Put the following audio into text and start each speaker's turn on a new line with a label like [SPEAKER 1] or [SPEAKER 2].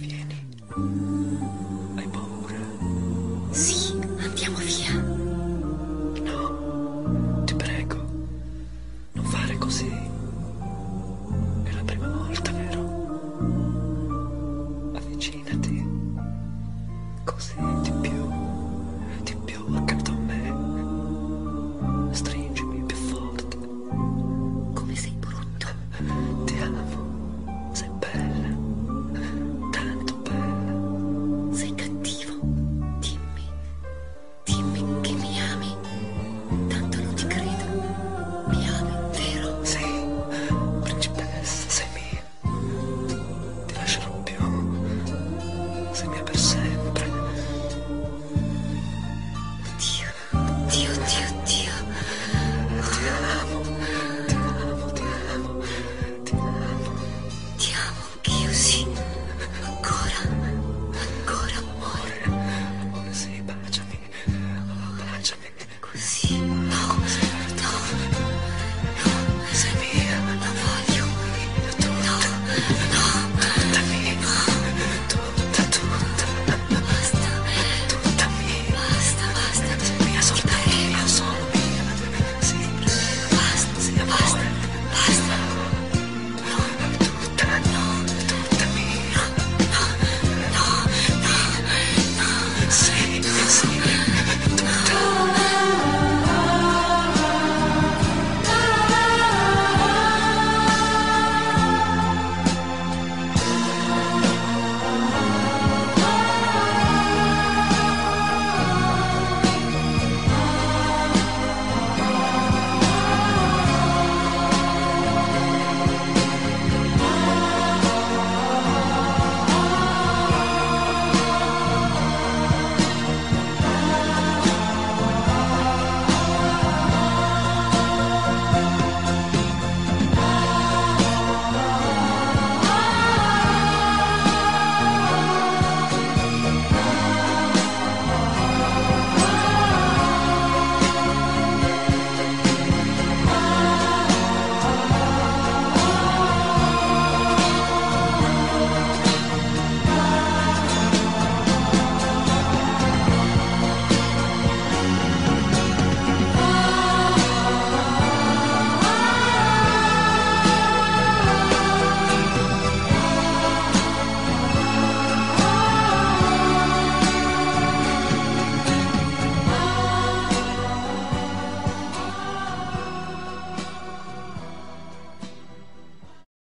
[SPEAKER 1] viene.